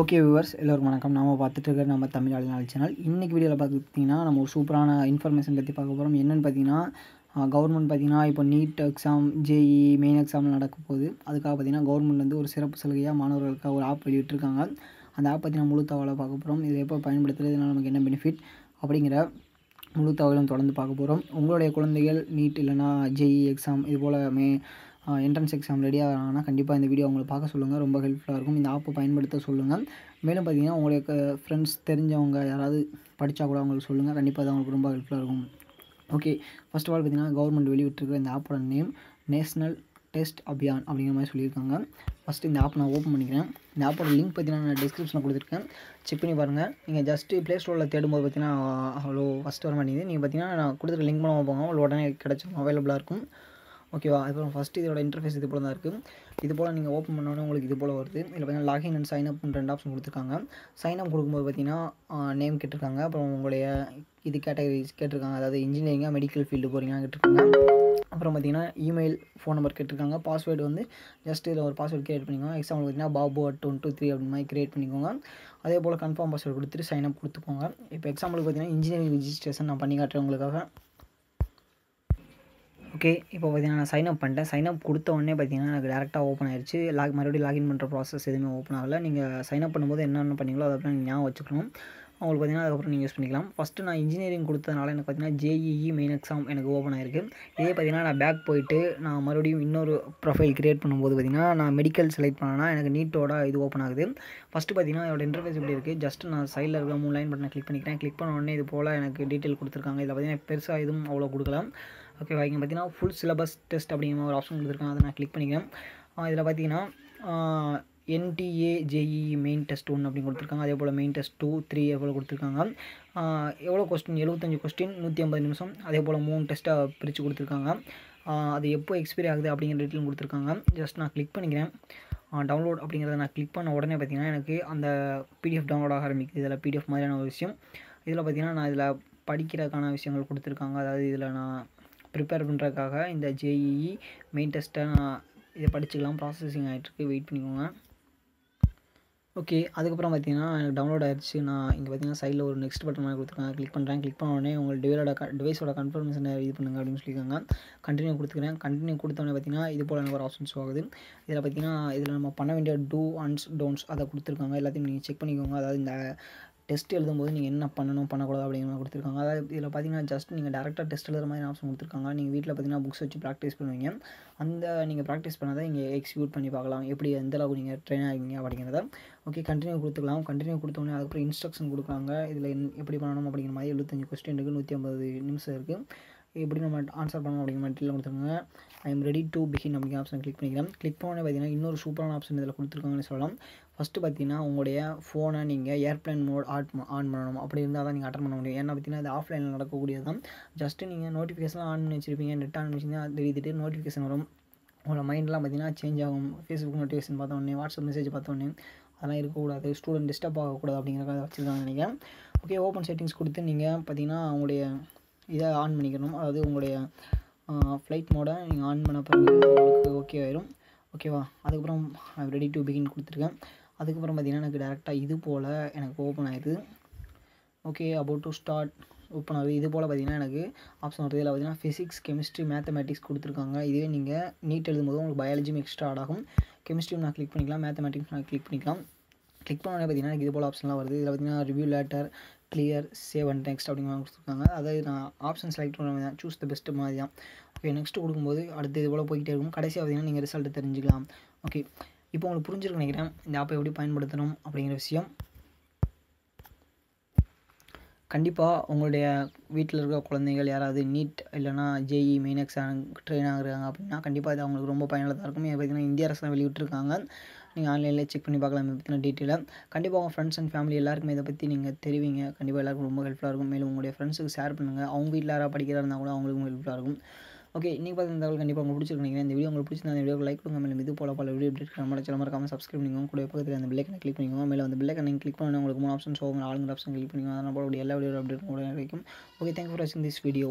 Okay viewers எல்லோருக்கும் வணக்கம். நாம் பார்த்துட்டு இருக்கிற நம்ம தமிழ் ஆளுநாள் சேனல் இன்றைக்கி வீடியோவில் பார்த்தீங்கன்னா நம்ம ஒரு சூப்பரான இன்ஃபர்மேஷன் பற்றி பார்க்க போகிறோம் என்னென்னு பார்த்தீங்கன்னா கவர்மெண்ட் பார்த்தீங்கன்னா இப்போ NEET exam JEE main exam நடக்க போகுது. அதுக்காக பார்த்தீங்கன்னா கவர்மெண்ட் வந்து ஒரு சிறப்பு சலுகையாக மாணவர்களுக்காக ஒரு ஆப் வெளியிட்டிருக்காங்க. அந்த ஆப் பற்றி முழு தகவலை பார்க்க போகிறோம் இதை எப்போ பயன்படுத்துறது நமக்கு என்ன பெனிஃபிட் அப்படிங்கிற முழு தகவலும் தொடர்ந்து பார்க்க போகிறோம் உங்களுடைய குழந்தைகள் நீட் இல்லைனா ஜேஇ எக்ஸாம் இது போல் மே என்ட்ரன்ஸ் எக்ஸாம் ரெடி ஆகிறாங்கன்னா கண்டிப்பாக இந்த வீடியோ அவங்களை பார்க்க சொல்லுங்கள் ரொம்ப ஹெல்ப்ஃபுல்லாக இருக்கும். இந்த ஆப்பை பயன்படுத்த சொல்லுங்கள். மேலும் பார்த்தீங்கன்னா உங்களுக்கு ஃப்ரெண்ட்ஸ் தெரிஞ்சவங்க யாராவது படித்தா கூட அவங்களுக்கு சொல்லுங்கள் கண்டிப்பாக அது அவங்களுக்கு ரொம்ப ஹெல்ப்ஃபுல்லாக இருக்கும். ஓகே ஃபஸ்ட் ஆஃப் ஆல் பார்த்தீங்கன்னா கவர்மெண்ட் வெளியிட்டிருக்கிற இந்த ஆப்போட நேம் நேஷ்னல் டெஸ்ட் அபியான் அப்படிங்கிற மாதிரி சொல்லியிருக்காங்க. ஃபஸ்ட்டு இந்த ஆப் நான் ஓப்பன் பண்ணிக்கிறேன். இந்த ஆப்போட லிங்க் பார்த்தீங்கன்னா நான் டிஸ்கிரிப்ஷனில் கொடுத்துருக்கேன். செக் பண்ணி பாருங்கள் நீங்கள் ஜஸ்ட்டு ப்ளே ஸ்டோரில் தேடும்போது பார்த்தீங்கன்னா அவ்வளோ ஃபஸ்ட்டு வர மாட்டேங்குது நீங்கள் பார்த்தீங்கன்னா நான் கொடுத்துருக்க லிங்க் மூலமாக போங்க அவ்வளோ உடனே கிடச்சிடும் அவைலபிளாக இருக்கும். ஓகேவா அதுக்கப்புறம் ஃபஸ்ட்டு இதோட இன்டர்ஃபேஸ் இது போல் தான் இருக்குது இது போல் நீங்கள் ஓப்பன் பண்ணோன்னே உங்களுக்கு இது போல் வருது. இதில் பார்த்தீங்கன்னா லாகின் அண்ட் சைன் அப்னு ரெண்டு ஆப்ஷன் கொடுத்துருக்காங்க. சைன் அப் கொடுக்கும்போது பார்த்தீங்கன்னா நேம் கேட்டிருக்காங்க. அப்புறம் உங்களுடைய இது கேட்டகரிஸ் கேட்டிருக்காங்க. அதாவது இன்ஜினியரிங்காக மெடிக்கல் ஃபீல்டு போகிறீங்கன்னு கேட்டிருக்காங்க. அப்புறம் பார்த்தீங்கன்னா இமெயில் ஃபோன் நம்பர் கேட்டிருக்காங்க. பாஸ்வேர்டு வந்து ஜஸ்ட் இதில் ஒரு பாஸ்வேர்டு கிரியேட் பண்ணிக்கோங்க. எக்ஸாம்பிள் பார்த்தீங்கன்னா Babu at one two three அப்படின்னு மாதிரி கிரியேட் பண்ணிக்கோங்க. அதே போல் கன்ஃபார்ம் பாஸ்வேர்டு கொடுத்துட்டு சைன் அப் கொடுத்துக்கோங்க. இப்போ எக்ஸாம்பிளுக்கு பார்த்தீங்கன்னா இன்ஜினியரிங் ரிஜிஸ்ட்ரேஷன் நான் பண்ணி காட்டுறேன் உங்களுக்காக. ஓகே இப்போ பார்த்தீங்கன்னா நான் சைன் அப் பண்ணிட்டேன். சைன் அப் கொடுத்த உடனே பார்த்தீங்கன்னா எனக்கு டேரெக்டாக ஓப்பன் ஆயிடுச்சு லாக் மறுபடியும் லாகின் பண்ணுற ப்ராசஸ் எதுவுமே ஓப்பன் ஆகலை. நீங்கள் சைன் அப் பண்ணும்போது என்னென்ன பண்ணீங்களோ அதை நான் ஞாபகம் வச்சுக்கணும். அவங்களுக்கு பார்த்தீங்கன்னா அதுக்கப்புறம் நீங்கள் யூஸ் பண்ணிக்கலாம். ஃபஸ்ட்டு நான் இன்ஜினியரிங் கொடுத்ததுனால எனக்கு பார்த்தீங்கன்னா ஜேஇஇ மெயின் எக்ஸாம் எனக்கு ஓப்பன் ஆயிருக்கு. இதே பார்த்தீங்கன்னா நான் பேக் போயிட்டு நான் மறுபடியும் இன்னொரு ப்ரொஃபைல் கிரியேட் பண்ணும்போது பார்த்தீங்கன்னா நான் மெடிக்கல் செலக்ட் பண்ணேன்னா எனக்கு நீட்டோட இது ஓப்பன் ஆகுது. ஃபஸ்ட்டு பார்த்தீங்கன்னா என்னோட இன்டர்ஃபேஸ் இப்படி இருக்குது ஜஸ்ட் நான் சைடில் இருக்கிற மூணு லைன் பட்டனை கிளிக் பண்ணிக்கிறேன். கிளிக் பண்ண உடனே இது போல் எனக்கு டீட்டெயில் கொடுத்துருக்காங்க. இதில் பார்த்தீங்கன்னா பெருசாக எதுவும் அவ்வளோ கொடுக்கலாம் ஓகேவா இங்கே பார்த்தீங்கன்னா ஃபுல் சிலபஸ் டெஸ்ட் அப்படிங்கிற ஒரு ஆப்ஷன் கொடுத்துருக்காங்க. அதை நான் கிளிக் பண்ணிக்கிறேன். இதில் பார்த்தீங்கன்னா என்டிஏ ஜேஇ மெயின் டெஸ்ட் ஒன்று அப்படின்னு கொடுத்துருக்காங்க. அதே போல் மெயின் டெஸ்ட் டூ த்ரீ எவ்வளோ கொடுத்துருக்காங்க. எவ்வளோ கொஸ்டின் எழுபத்தஞ்சு கொஸ்டின் நூற்றி ஐம்பது நிமிஷம். அதே போல் மூணு டெஸ்ட்டாக பிரித்து கொடுத்துருக்காங்க. அது எப்போ எக்ஸ்பைரி ஆகுது அப்படிங்கிற டீட்டெயில் கொடுத்துருக்காங்க. ஜஸ்ட் நான் கிளிக் பண்ணிக்கிறேன். டவுன்லோட் அப்படிங்கிறத நான் கிளிக் பண்ண உடனே பார்த்தீங்கன்னா எனக்கு அந்த பிடிஎஃப் டவுன்லோட் ஆக ஆரம்பிக்குது. இதில் பிடிஎஃப் மாதிரியான ஒரு விஷயம். இதில் பார்த்தீங்கன்னா நான் இதில் படிக்கிறதுக்கான விஷயங்கள் கொடுத்துருக்காங்க. அதாவது இதில் நான் ப்ரிப்பேர் பண்ணுறதுக்காக இந்த ஜேஇஇ மெயின் டெஸ்ட்டை நான் இதை படிச்சுக்கலாம் ப்ராசஸிங் ஆகிட்டுருக்கு வெயிட் பண்ணிக்கோங்க. ஓகே அதுக்கப்புறம் பார்த்தீங்கன்னா எனக்கு டவுன்லோட் ஆயிடுச்சு நான் இங்கே பார்த்தீங்கன்னா சைடில் ஒரு நெக்ஸ்ட் பட்டன் கொடுத்துருக்கேன். கிளிக் பண்ணுறேன் கிளிக் பண்ண உடனே உங்கள் டிவைஸோட க டிவைஸோட கன்ஃபர்மேஷன் இது பண்ணுங்கள் அப்படின்னு சொல்லியிருக்காங்க. கண்டினியூ கொடுத்துக்கிறேன். கண்டினியூ கொடுத்தோடனே பார்த்தீங்கன்னா இது போல் எனக்கு ஒரு ஆப்ஷன்ஸ் ஆகுது. இதில் பார்த்தீங்கன்னா இதில் நம்ம பண்ண வேண்டிய டூ அண்ட்ஸ் டோன்ஸ் அதை கொடுத்துருக்காங்க. எல்லாத்தையும் நீங்கள் செக் பண்ணிக்கோங்க. அதாவது இந்த டெஸ்ட் எழுதும்போது நீங்கள் என்ன பண்ணணும் பண்ணக்கூடாது அப்படிங்கிற மாதிரி கொடுத்துருக்காங்க. அதாவது இதில் பார்த்தீங்கன்னா ஜஸ்ட் நீங்கள் டேரெக்டாக டெஸ்ட் எழுதுற மாதிரி ஆப்ஷன் கொடுத்துருக்காங்க. நீங்கள் வீட்டில் பார்த்தீங்கன்னா புக்ஸ் வச்சு ப்ராக்டிஸ் பண்ணுவீங்க. அந்த நீங்கள் ப்ராக்டிஸ் பண்ணதை இங்கே எக்ஸிக்யூட் பண்ணி பார்க்கலாம். எப்படி எந்த அளவுக்கு நீங்கள் ட்ரெயின் ஆகிங்க அப்படிங்கிறத. ஓகே கண்டினியூ கொடுத்துக்கலாம். கண்டினியூ கொடுத்தோன்னே அதுக்கப்புறம் இன்ஸ்ட்ரக்ஷன் கொடுக்குறாங்க இதில் எப்படி பண்ணணும் அப்படிங்கிற மாதிரி எழுபத்தஞ்சு கொஸ்டின் இருக்குது நூற்றி ஐம்பது நிமிஷம் இருக்குது எப்படி நம்ம ஆன்சர் பண்ணணும் அப்படிங்கிற மாதிரி கொடுத்துருங்க I am ready to begin அப்படிங்கிற ஆப்ஷன் கிளிக் பண்ணிக்கிறேன். கிளிக் பண்ண பார்த்தீங்கன்னா இன்னொரு சூப்பரான ஆப்ஷன் இதில் கொடுத்துருக்காங்கன்னு சொல்லலாம். ஃபஸ்ட்டு பார்த்தீங்கன்னா உங்களுடைய ஃபோனை நீங்கள் ஏர்ப்ளைன் மோட் ஆட் ஆன் பண்ணணும். அப்படி இருந்தால் தான் நீங்கள் அட்டன் பண்ண முடியும். ஏன்னா பார்த்தீங்கன்னா அது ஆஃப்லைனில் நடக்கக்கூடியது தான். ஜஸ்ட்டு நீங்கள் நோட்டிஃபிகேஷன் ஆன் பண்ணி வச்சிருப்பீங்க. நெட் ஆன் பண்ணி வச்சிங்கன்னா நோட்டிஃபிகேஷன் வரும். உங்களோட மைண்ட்லாம் பார்த்தீங்கன்னா சேஞ்ச் ஆகும். ஃபேஸ்புக் நோட்டிஃபிகேஷன் பார்த்த உடனே வாட்ஸ்அப் மெசேஜ் பார்த்த உடனே அதெல்லாம் இருக்கக்கூடாது. ஸ்டூடெண்ட் டிஸ்டர்ப் ஆகக்கூடாது அப்படிங்கிறத வச்சுருக்காங்க நினைக்கிறேன். ஓகே ஓப்பன் செட்டிங்ஸ் கொடுத்து நீங்கள் பார்த்தீங்கன்னா அவங்களுடைய இதை ஆன் பண்ணிக்கணும். அதாவது உங்களுடைய ஃப்ளைட் மோடை நீங்கள் ஆன் பண்ண பிறகு உங்களுக்கு ஓகே ஆயிரும். ஓகேவா அதுக்கப்புறம் ரெடி டு பிகின் கொடுத்துருக்கேன். அதுக்கப்புறம் பார்த்திங்கன்னா எனக்கு டேரெக்டாக இது போல் எனக்கு ஓப்பன் ஆயிடுது. Okay about to start open ஆகுது. இது போல் பார்த்திங்கன்னா எனக்கு ஆப்ஷன் வருது. இதில் பார்த்தீங்கன்னா ஃபிசிக்ஸ் கெமிஸ்ட்ரி மேத்தமெட்டிக்ஸ் கொடுத்துருக்காங்க. இதுவே நீங்கள் நீட் எழுதும்போது உங்களுக்கு பயாலஜியும் எக்ஸ்ட்ரா ஆட் ஆகும். கெமிஸ்ட்ரியும் நான் கிளிக் பண்ணிக்கலாம். மேத்தமெட்டிக்ஸ் நான் கிளிக் பண்ணிக்கலாம். கிளிக் பண்ணோடனே பார்த்தீங்கன்னா எனக்கு இது போல் ஆப்ஷன்லாம் வருது. இதில் பார்த்தீங்கன்னா review later clear save and next அப்படிங்கிற கொடுத்துருக்காங்க. அதாவது நான் ஆப்ஷன் செலக்ட் பண்ண தான். சூஸ் த பெஸ்ட்டு மாதிரி தான். ஓகே நெக்ஸ்ட் கொடுக்கும்போது அடுத்து இது போல் போய்கிட்டே இருக்கும். கடைசியாக பார்த்தீங்கன்னா நீங்கள் ரிசல்ட் தெரிஞ்சுக்கலாம். ஓகே இப்போ உங்களுக்கு புரிஞ்சிருக்கு நினைக்கிறேன். இந்த ஆப்பை எப்படி பயன்படுத்தணும் அப்படிங்கிற விஷயம். கண்டிப்பாக உங்களுடைய வீட்டில் இருக்கிற குழந்தைகள் யாராவது நீட் இல்லைனா ஜேஇ மெயின் எக்ஸாம் ட்ரெயின் ஆகுறாங்க அப்படின்னா கண்டிப்பாக இது அவங்களுக்கு ரொம்ப பயனுள்ளதாக இருக்கும். இது பார்த்திங்கன்னா இந்திய அரசு வெளியிட்டிருக்காங்க. நீங்கள் ஆன்லைனில் செக் பண்ணி பார்க்கலாம் இதை பற்றின டீட்டெயிலாக கண்டிப்பாக உங்கள் ஃப்ரெண்ட்ஸ் அண்ட் ஃபேமிலி எல்லாருக்குமே இதை பற்றி நீங்கள் தெரிவிங்க. கண்டிப்பாக எல்லாருக்கும் ரொம்ப ஹெல்ப்ஃபுல்லாக இருக்கும். மேலும் உங்களுடைய ஃப்ரெண்ட்ஸுக்கு ஷேர் பண்ணுங்கள் அவங்க வீட்டில் யாராவது படிக்கிறா இருந்தால் கூட அவங்களுக்கும் ஹெல்ப்ஃபுல்லாக இருக்கும். ஓகே இன்றைக்கி பார்த்து இந்த தகவல் கண்டிப்பாக உங்களுக்கு பிடிச்சிருக்கு இந்த வீடியோ உங்களுக்கு பிடிச்சிருந்தா அந்த வீடியோ லைக் பண்ணுங்க. மேலும் இது போல பல வீடியோ அப்டேட் நம்ம சேனல் மறக்காம சப்ஸ்கிரைப் பண்ணிக்கோங்க. கூட பக்கத்தில் அந்த பில்லைக்கனை கிளிக் பண்ணிக்கோங்க. மேலே அந்த பில்லைக்கனை கிளிக் பண்ணி உங்களுக்கு மூணு ஆப்ஷன் ஸோ ஆளுங்கிற ஆப்ஷன் கிளிக் பண்ணிக்கோங்க. அதனால் போல எல்லா வீடியோ அப்டேட் கூட கிடைக்கும். ஓகே தேங்க் ஃபார் வாட்சிங் திஸ் வீடியோ